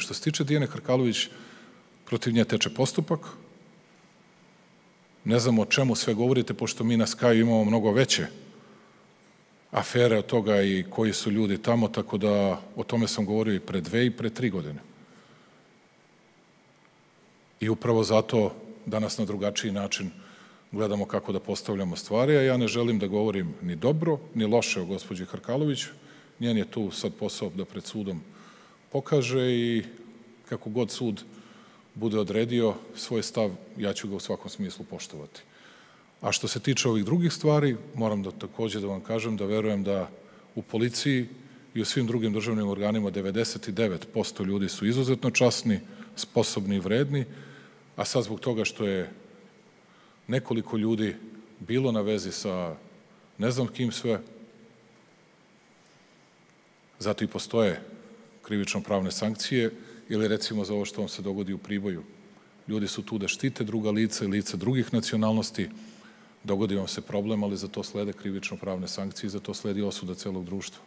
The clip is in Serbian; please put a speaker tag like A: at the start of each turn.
A: Što se tiče Dijene Hrkalović, protiv nje teče postupak. Ne znam o čemu sve govorite, pošto mi na Skaju imamo mnogo veće afere od toga i koji su ljudi tamo, tako da o tome sam govorio i pre dve i pre tri godine. I upravo zato danas na drugačiji način gledamo kako da postavljamo stvari, a ja ne želim da govorim ni dobro, ni loše o gospođi Hrkalović. Njen je tu sad posao da pred sudom pokaže i kako god sud bude odredio svoj stav, ja ću ga u svakom smislu poštovati. A što se tiče ovih drugih stvari, moram da takođe da vam kažem da verujem da u policiji i u svim drugim državnim organima 99% ljudi su izuzetno časni, sposobni i vredni, a sad zbog toga što je nekoliko ljudi bilo na vezi sa ne znam kim sve, zato i postoje krivično-pravne sankcije, ili recimo za ovo što vam se dogodi u Priboju. Ljudi su tu da štite druga lica i lica drugih nacionalnosti, dogodi vam se problem, ali za to slede krivično-pravne sankcije i za to sledi osuda celog društva.